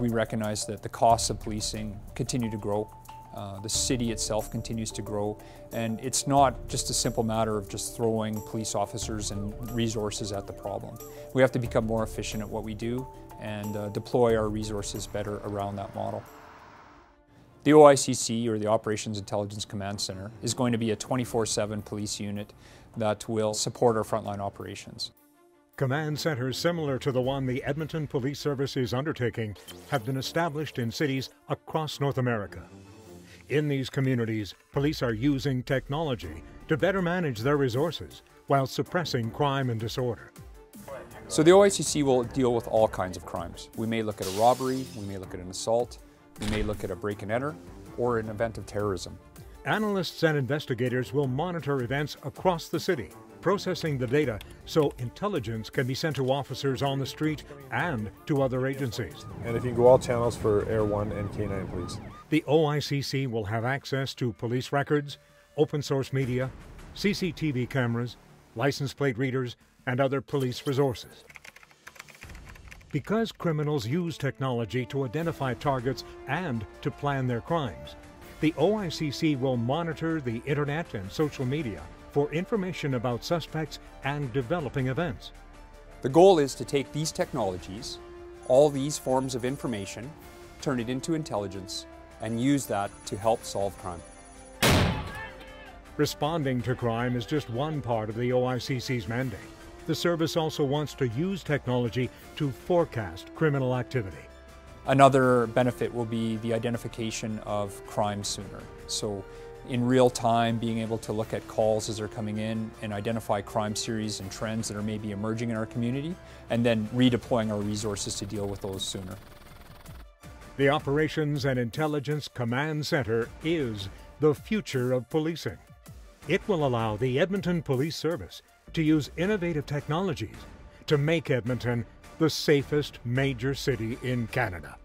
We recognize that the costs of policing continue to grow. Uh, the city itself continues to grow, and it's not just a simple matter of just throwing police officers and resources at the problem. We have to become more efficient at what we do and uh, deploy our resources better around that model. The OICC, or the Operations Intelligence Command Center, is going to be a 24-7 police unit that will support our frontline operations. Command centers similar to the one the Edmonton Police Service is undertaking have been established in cities across North America. In these communities, police are using technology to better manage their resources while suppressing crime and disorder. So the OICC will deal with all kinds of crimes. We may look at a robbery, we may look at an assault, we may look at a break and enter, or an event of terrorism. Analysts and investigators will monitor events across the city processing the data so intelligence can be sent to officers on the street and to other agencies. And if you can go all channels for Air 1 and K9, please. The OICC will have access to police records, open source media, CCTV cameras, license plate readers, and other police resources. Because criminals use technology to identify targets and to plan their crimes, the OICC will monitor the internet and social media for information about suspects and developing events. The goal is to take these technologies, all these forms of information, turn it into intelligence, and use that to help solve crime. Responding to crime is just one part of the OICC's mandate. The service also wants to use technology to forecast criminal activity. Another benefit will be the identification of crime sooner. So in real time, being able to look at calls as they're coming in and identify crime series and trends that are maybe emerging in our community, and then redeploying our resources to deal with those sooner. The Operations and Intelligence Command Center is the future of policing. It will allow the Edmonton Police Service to use innovative technologies to make Edmonton the safest major city in Canada.